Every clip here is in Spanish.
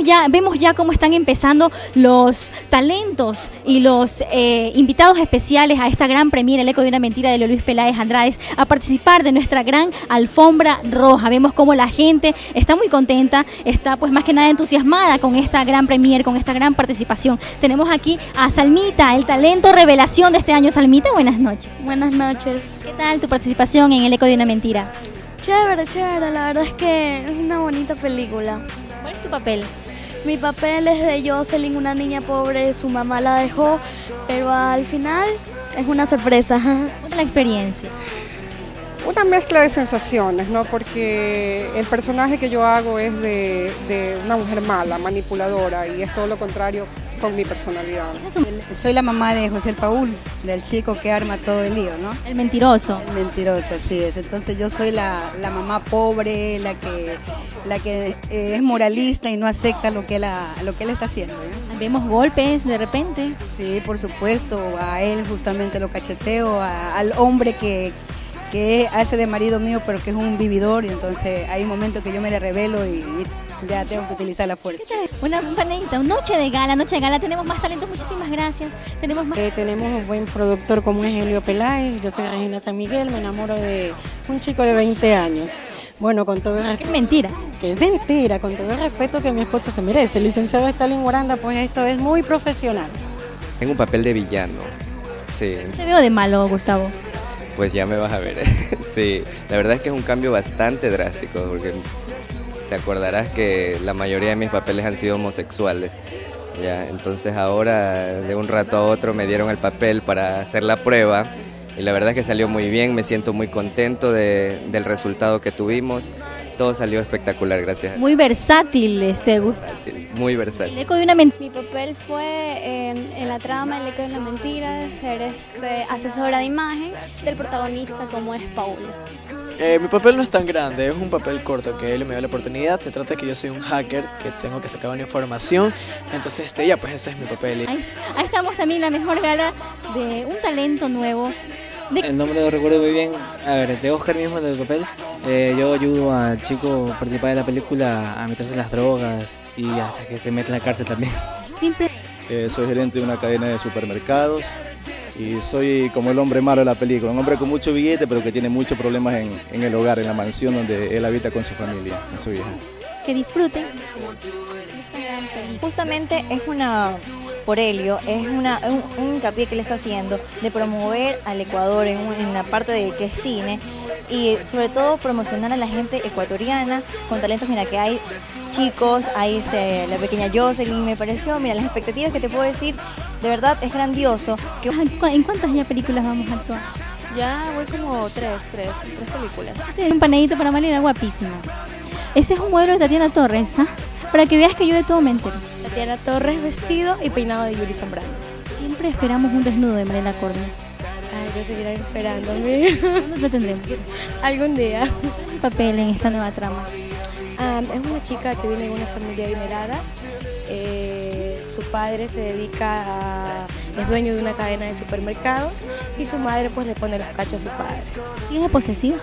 Vemos ya, vemos ya cómo están empezando los talentos y los eh, invitados especiales a esta gran premiera, El Eco de una Mentira de Luis Peláez Andrades, a participar de nuestra gran alfombra roja. Vemos cómo la gente está muy contenta, está pues más que nada entusiasmada con esta gran premier, con esta gran participación. Tenemos aquí a Salmita, el talento revelación de este año. Salmita, buenas noches. Buenas noches. ¿Qué tal tu participación en El Eco de una Mentira? Chévere, chévere, la verdad es que es una bonita película. ¿Cuál es tu papel? Mi papel es de Jocelyn, una niña pobre, su mamá la dejó, pero al final es una sorpresa. ¿Cómo es la experiencia? Una mezcla de sensaciones, ¿no? Porque el personaje que yo hago es de, de una mujer mala, manipuladora, y es todo lo contrario con mi personalidad. Soy la mamá de José el Paul, del chico que arma todo el lío, ¿no? El mentiroso. El mentiroso, así es. Entonces yo soy la, la mamá pobre, la que, la que eh, es moralista y no acepta lo que, la, lo que él está haciendo. ¿no? Vemos golpes de repente. Sí, por supuesto. A él justamente lo cacheteo, a- al hombre que, que hace de marido mío, pero que es un vividor. Y entonces hay un momento que yo me le revelo y, y ya tengo que utilizar la fuerza. Una panadita, noche de gala, noche de gala. Tenemos más talentos, muchísimas gracias. Tenemos más. Eh, tenemos un buen productor como es Helio Peláez, yo soy Regina San Miguel, me enamoro de un chico de 20 años. Bueno, con todo el Es mentira. que es mentira, con todo el respeto que mi esposo se merece. El licenciado Stalin Moranda, pues esto es muy profesional. Tengo un papel de villano. Sí, Te veo de malo, Gustavo. pues ya me vas a ver. sí, la verdad es que es un cambio bastante drástico porque te acordarás que la mayoría de mis papeles han sido homosexuales. Ya, entonces ahora de un rato a otro me dieron el papel para hacer la prueba y la verdad es que salió muy bien, me siento muy contento de- del resultado que tuvimos. Todo salió espectacular, gracias. Muy versátil, este Gustavo. Muy El versátil. eco de una. Mi papel fue en, en la trama El eco de la mentira, ser este, asesora de imagen del protagonista como es Paulo. Eh, mi papel no es tan grande, es un papel corto que él me dio la oportunidad. Se trata de que yo soy un hacker que tengo que sacar una información. Entonces, este, ya, pues ese es mi papel. Ahí, ahí estamos también, la mejor gala de un talento nuevo. De- El nombre lo recuerdo muy bien. A ver, de Oscar mismo del papel. Eh, yo ayudo al chico a participar de la película a meterse en las drogas y hasta que se mete en la cárcel también. Siempre Eh, soy gerente de una cadena de supermercados y soy como el hombre malo de la película, un hombre con mucho billete pero que tiene muchos problemas en, en el hogar, en la mansión donde él habita con su familia, con su hija. que disfruten. Justamente es una, por Helio, es una, un, un hincapié que le está haciendo de promover al Ecuador en, un- en la parte de que es cine y sobre todo promocionar a la gente ecuatoriana con talentos, mira que hay chicos, hay este, la pequeña Jocelyn, me pareció, mira las expectativas que te puedo decir, de verdad es grandioso. Que ¿En cuántas ya películas vamos a actuar? Ya voy como tres, tres, tres películas. Es un panadito para Malena, guapísima. Ese es un modelo de Tatiana Torres, ¿ah? Para que veas que yo de todo me entero. Tatiana Torres vestido y peinado de Yuri Zambrano. Siempre esperamos un desnudo de Malena Corne. Ay, yo seguiré esperándome. ¿Cuándo lo tendremos? Algún día. ¿Qué papel en esta nueva trama? Ah, es una chica que viene de una familia adinerada. Eh, su padre se dedica a... es dueño de una cadena de supermercados y su madre pues le pone los cachos a su padre. ¿Tienes de posesiva?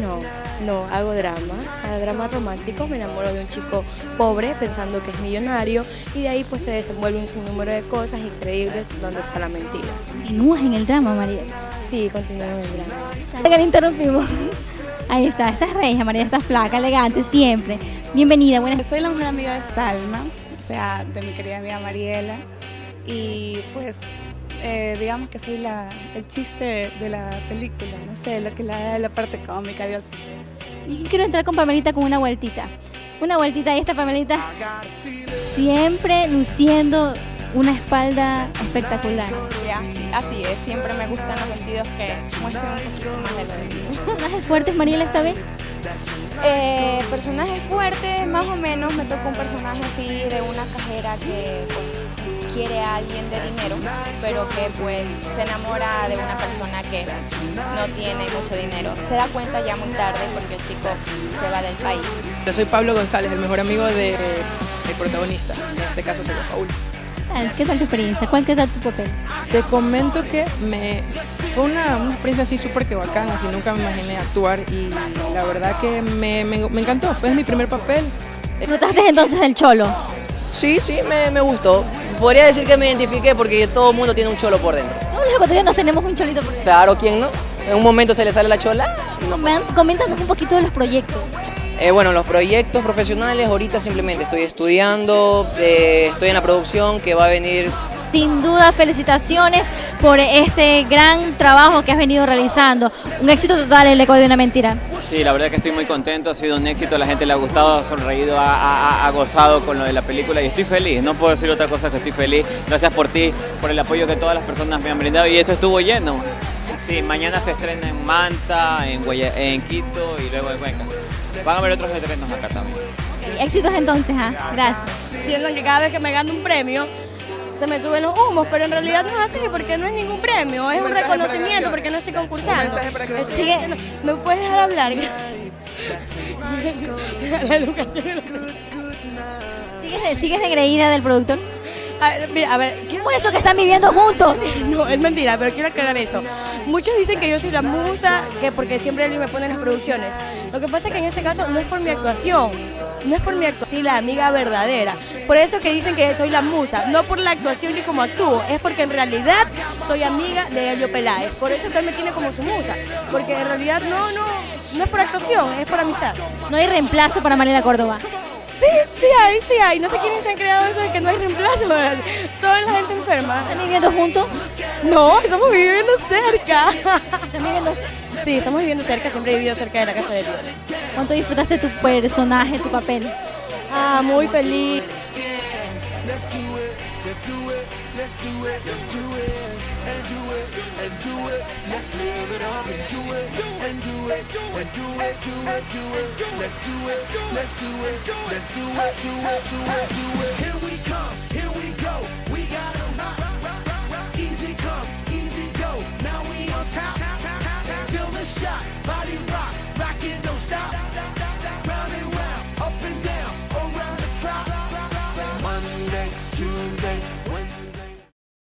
No, no, hago drama, hago drama romántico, me enamoro de un chico pobre pensando que es millonario y de ahí pues se desenvuelve un sinnúmero de cosas increíbles donde está la mentira. Continúas en el drama, María. Sí, continúo en el drama. Que la interrumpimos. Ahí está, esta es regia, María, estás flaca, elegante, siempre. Bienvenida, buenas Soy la mejor amiga de Salma, sea, de mi querida amiga Mariela. Y pues, eh, digamos que soy la, el chiste de la película, no sé, lo que la la parte cómica, Dios. Y quiero entrar con Pamelita con una vueltita. Una vueltita y esta Pamelita siempre luciendo una espalda espectacular. Ya, sí, así es, siempre me gustan los vestidos que muestran un poquito más de lo. ¿Personajes fuertes, Mariela, esta vez? Eh, personajes fuertes, más o menos me tocó un personaje así de una cajera que pues quiere a alguien de dinero, pero que pues se enamora de una persona que no tiene mucho dinero. Se da cuenta ya muy tarde porque el chico se va del país. Yo soy Pablo González, el mejor amigo de- del protagonista. En este caso soy Paul. Tal? ¿Qué tal tu experiencia? ¿Cuál tal tu papel? Te comento que me fue una, una experiencia así súper que bacana, así nunca me imaginé actuar y la verdad que me, me- me encantó, fue mi primer papel. ¿Disfrutaste entonces del cholo? Sí, sí, me, me gustó. Podría decir que me identifiqué porque todo el mundo tiene un cholo por dentro. Todos los ecuatorianos tenemos un cholito por dentro. Claro, ¿quién no? En un momento se le sale la chola. Coméntanos un poquito de los proyectos. Eh, bueno, los proyectos profesionales, ahorita simplemente estoy estudiando, eh, estoy en la producción que va a venir Sin duda, felicitaciones por este gran trabajo que has venido realizando. Un éxito total el eco de una mentira. Sí, la verdad que estoy muy contento, ha sido un éxito, la gente le ha gustado, ha sonreído, ha, ha- ha gozado con lo de la película y estoy feliz, no puedo decir otra cosa que estoy feliz. Gracias por ti, por el apoyo que todas las personas me han brindado y esto estuvo lleno. Sí, mañana se estrena en Manta, en, Guaya- en Quito y luego en Cuenca. Van a haber otros estrenos acá también. Éxitos entonces, ¿ah? Gracias. Piensan que cada vez que me gano un premio se me suben los humos, pero en realidad no es así porque no es ningún premio, es un reconocimiento porque no estoy concursando. Sigue. ¿Me puedes dejar hablar? La educación ¿Sigues de, sigues de engreída del productor? A ver, mira, a ver, ¿cómo es eso que están viviendo juntos? No, es mentira, pero quiero aclarar eso. Muchos dicen que yo soy la musa, que porque siempre él me pone en las producciones. Lo que pasa es que en este caso no es por mi actuación, no es por mi actuación, sí, la amiga verdadera. Por eso que dicen que soy la musa, no por la actuación ni como actúo, es porque en realidad soy amiga de Helio Peláez. Por eso que él me tiene como su musa, porque en realidad no, no, no es por actuación, es por amistad. No hay reemplazo para Malena Córdoba. Sí, sí hay, sí hay. No sé quiénes se han creado eso de que no hay reemplazo. Son la gente enferma. ¿Están viviendo juntos? No, estamos viviendo cerca. ¿Están viviendo Sí, estamos viviendo cerca. Siempre he vivido cerca de la casa de Dios. ¿Cuánto disfrutaste tu personaje, tu papel? Ah, muy feliz. it up and do it, and do it, and do it, do it, do it. Let's do it, let's do it, let's do it, do it, do it, do it, do it. Here we come.